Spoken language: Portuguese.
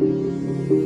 Música